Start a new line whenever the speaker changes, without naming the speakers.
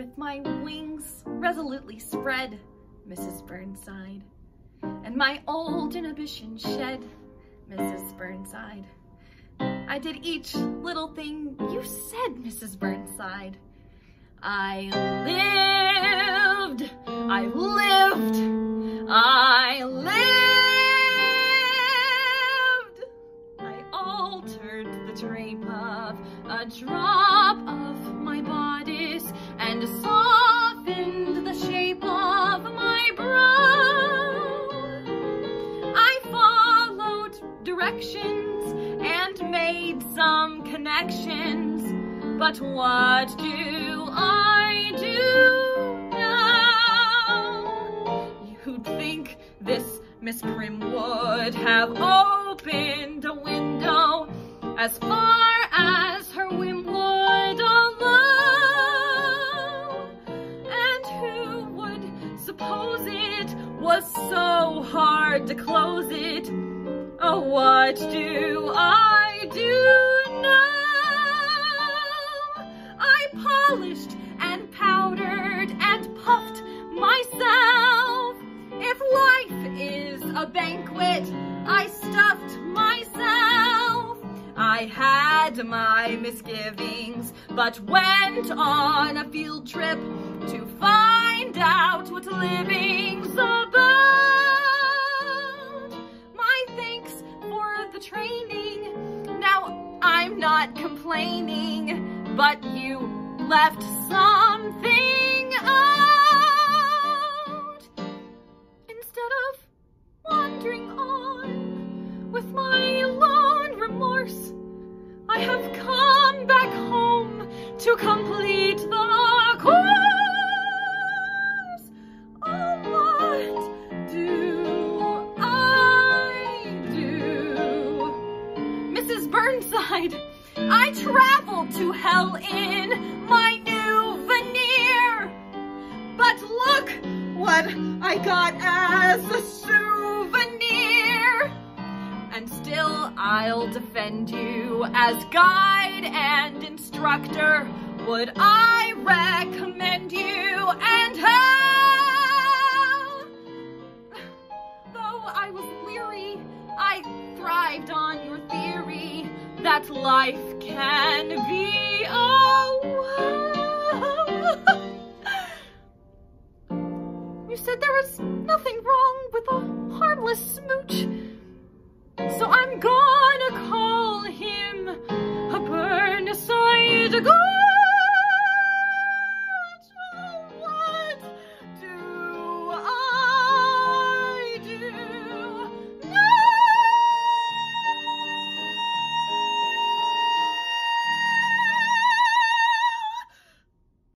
with my wings resolutely spread, Mrs. Burnside, and my old inhibition shed, Mrs. Burnside. I did each little thing you said, Mrs. Burnside. I lived, I lived, I lived. I altered the drape of a drop of my bodice directions and made some connections, but what do I do now? You'd think this Miss Prim would have opened a window as far as her whim would allow. And who would suppose it was so hard to close it? Oh, what do I do now? I polished and powdered and puffed myself. If life is a banquet, I stuffed myself. I had my misgivings, but went on a field trip to find out what living's not complaining, but you left something out. Instead of wandering on with my lone remorse, I have come back home to complete Burnside, I traveled to hell in my new veneer. But look what I got as a souvenir. And still I'll defend you as guide and instructor. Would I recommend you and how? That life can be oh You said there was nothing wrong with a harmless smooch. So I'm gone.